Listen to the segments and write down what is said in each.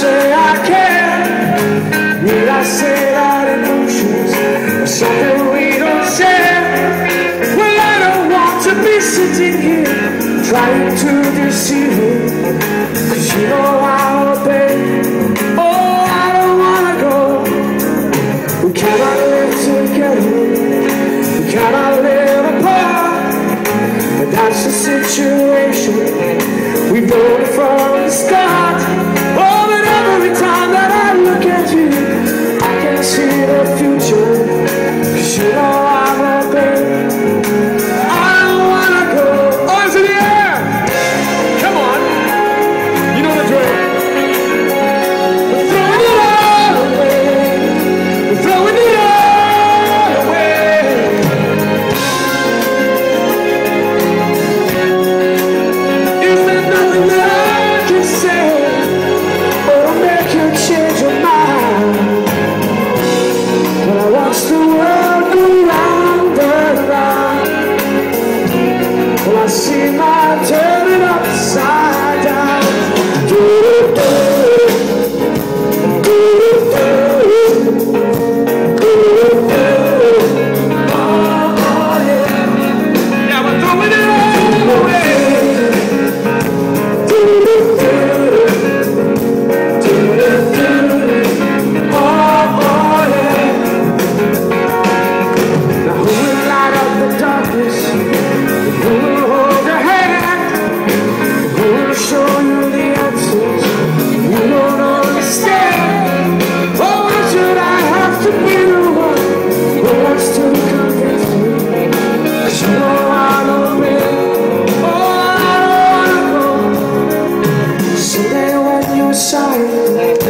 say I can Will I say that emotions are something we don't share. Well, I don't want to be sitting here Trying to deceive you. Cause you know I sorry.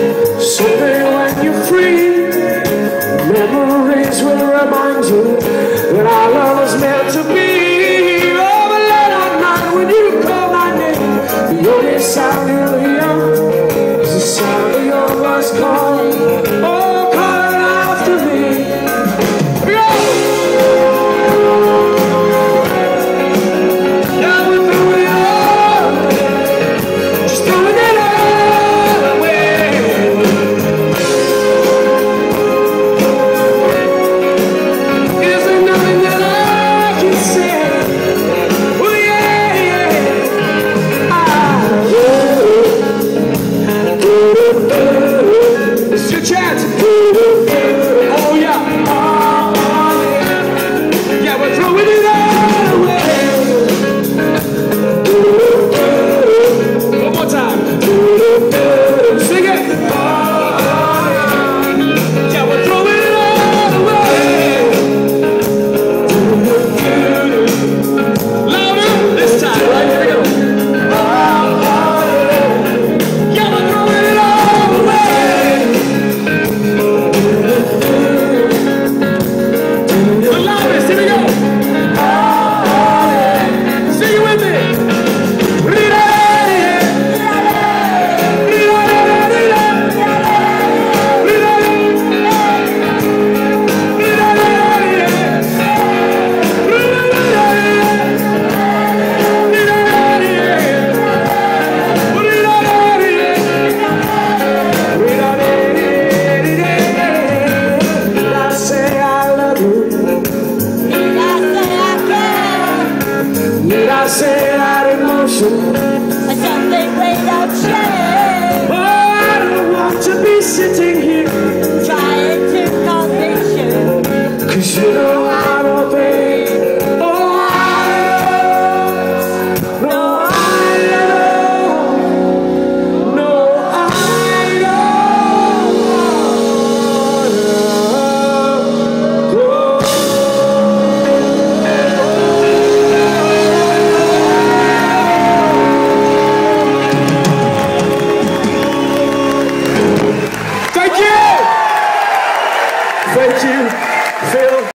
I said I'd emotion. I thought they'd wait out.